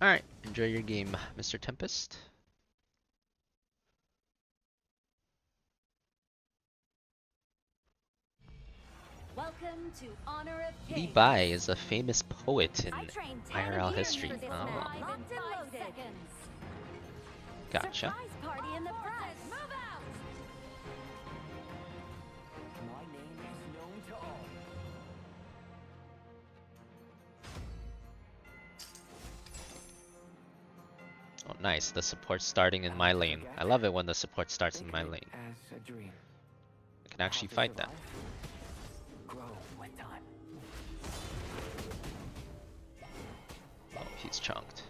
Alright, enjoy your game, Mr. Tempest. Welcome to Honor of Li Kings. Bai is a famous poet in I trained 10 IRL history. Oh. match. Locked and loaded. Gotcha. Nice. The support starting in my lane. I love it when the support starts in my Think of it lane. As a dream. I can actually fight them. survive, Grow with time. Oh, he's chunked.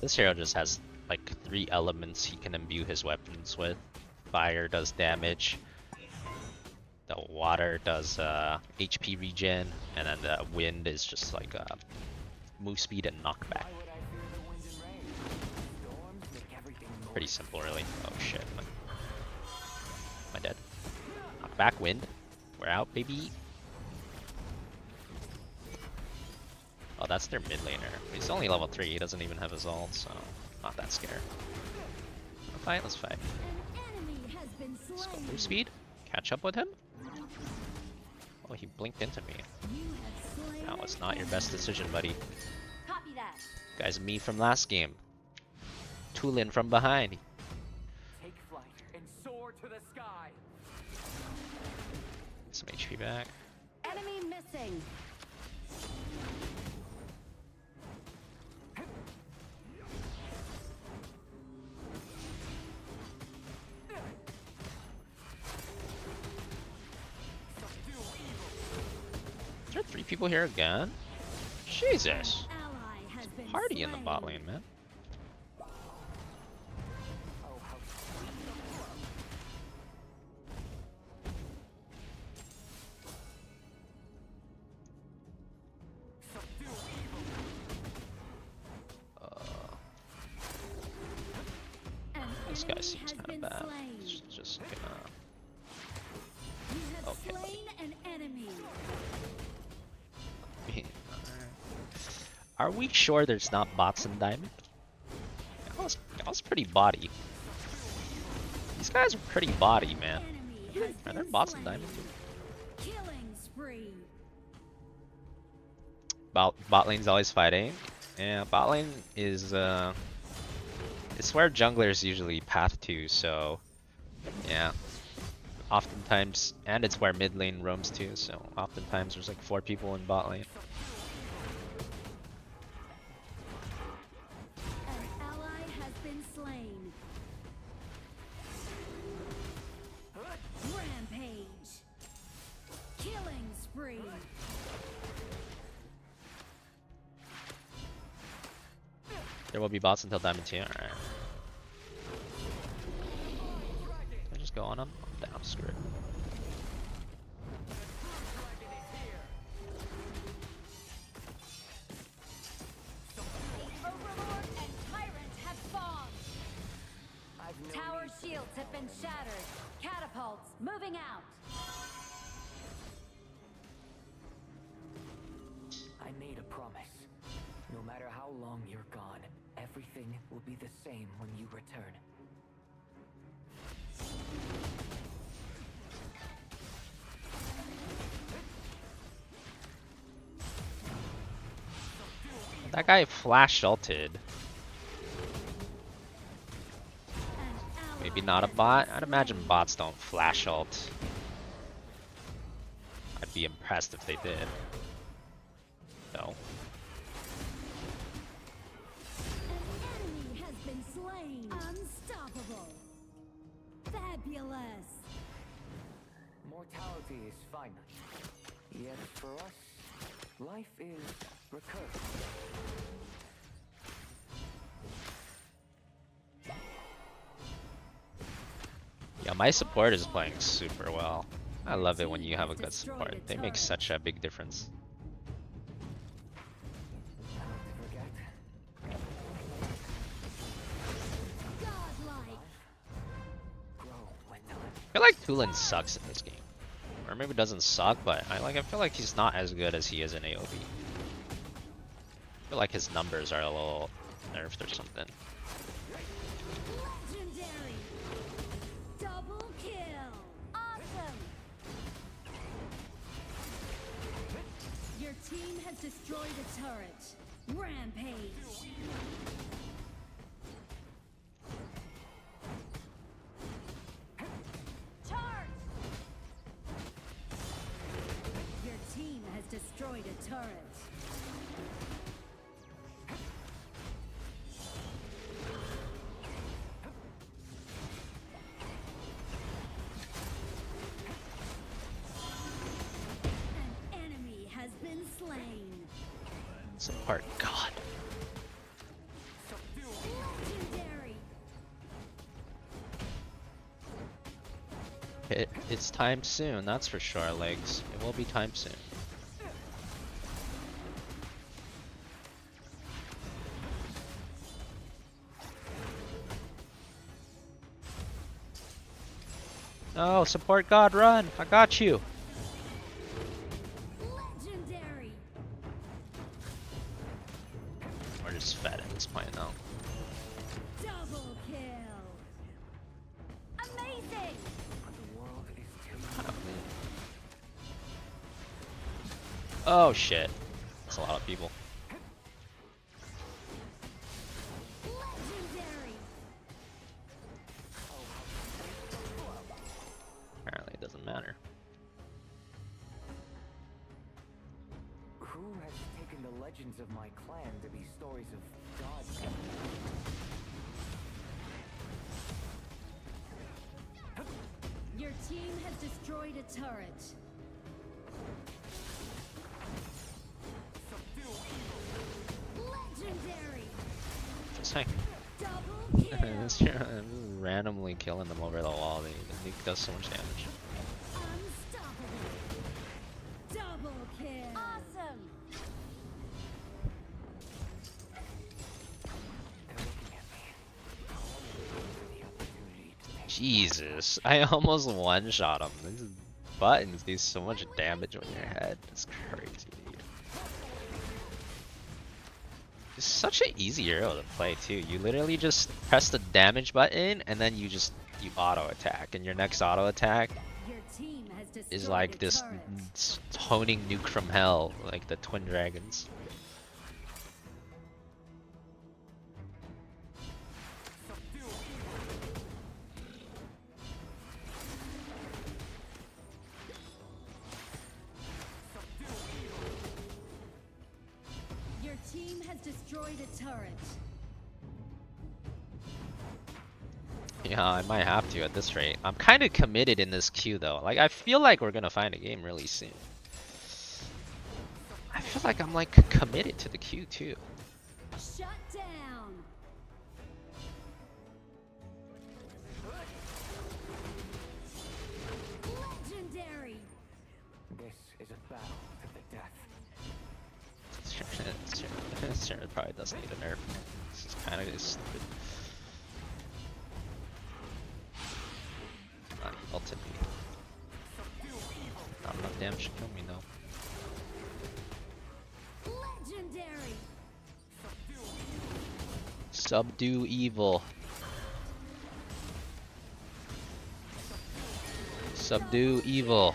This hero just has like three elements he can imbue his weapons with. Fire does damage. The water does uh, HP regen, and then the wind is just like uh, move speed and knockback. Pretty simple, really. Oh shit. Am I dead? Knockback, wind. We're out, baby. Oh, that's their mid laner. He's only level 3, he doesn't even have his ult, so not that scared. Wanna fight? Let's fight. An enemy has been Let's go slain. move speed. Catch up with him. Oh, he blinked into me. You have slain That was not your best decision, buddy. Copy that. Guys, me from last game. Tulen from behind. Take flight and soar to the sky. Some HP back. Enemy missing. Three people here again? Jesus. Party in the bot lane, man. Uh, this guy seems kind of bad. Just gonna. Okay. Are we sure there's not bots in Diamond? That was, that was pretty body. These guys are pretty body, man. Are there bots in. Diamond? Bot, bot lane's always fighting. Yeah, bot lane is uh, it's where junglers usually path to. So, yeah, oftentimes, and it's where mid lane roams to. So, oftentimes there's like four people in bot lane. An ally has been slain. Rampage. Killing spree. There will be bots until Diamond 2. Alright. I just go on them? I'm down, screw it. Overlord and Tyrant have spawned. I've no Tower shields have been shattered. Catapults moving out. I made a promise. No matter how long you're gone, everything will be the same when you return. That guy flash ulted. Maybe not a bot. I'd imagine bots don't flash ult. I'd be impressed if they did. No. An enemy has been slain. Unstoppable. Fabulous. Mortality is finite. Yet for us, life is recursive. Yeah, my support is playing super well. I love it when you have a good support. They make such a big difference. Not to forget, Godlike. grow when time. I feel like Tulen sucks in this game. Or maybe doesn't suck, but I like I feel like he's not as good as he is in AOV. I feel like his numbers are a little nerfed or something. Legendary. Double kill. Awesome. Your team has destroyed a turret. Rampage. Support God. It, it's time soon, that's for sure, legs. It will be time soon. No, support God, run! I got you! Oh shit. That's a lot of people. Apparently it doesn't matter. Who has taken the legends of my clan to be stories of God? Your team has destroyed a turret. Just like just randomly killing them over the wall. They, they does so much damage. Jesus, I almost one shot him. These buttons do so much damage on your head. It's crazy. It's such an easy hero to play too. You literally just press the damage button and then you just you auto attack, and your next auto attack Your team has destroyed is like this toning nuke from hell, like the twin dragons. Destroyed a turret. Yeah, I might have to at this rate. I'm kind of committed in this queue though. Like I feel like we're gonna find a game really soon. I feel like I'm like committed to the queue too. Shut it probably doesn't need a nerf. This is kind of stupid. Ah, he ulted me. Not enough damage to kill me though. Legendary. Subdue evil. Subdue evil.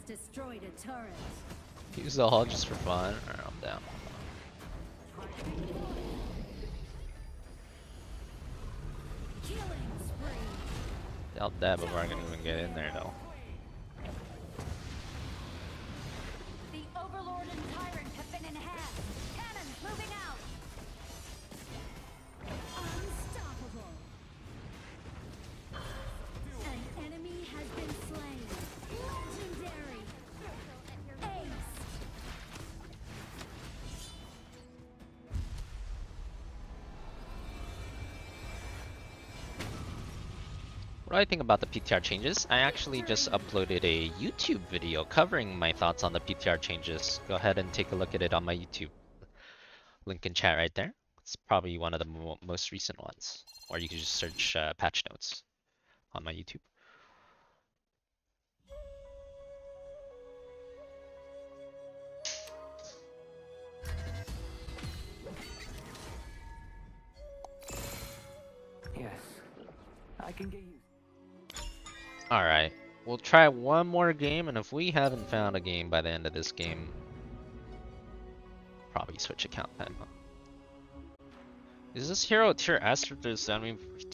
has destroyed a turret. Use the hall just for fun. Right, I'm down. Doubt that, but we're not gonna even get in there though. What do I think about the PTR changes? I actually just uploaded a YouTube video covering my thoughts on the PTR changes. Go ahead and take a look at it on my YouTube. Link in chat right there. It's probably one of the mo most recent ones. Or you can just search uh, patch notes on my YouTube. Yes. I can get used. Alright, we'll try one more game, and if we haven't found a game by the end of this game, probably switch account time. Is this hero tier S or does that mean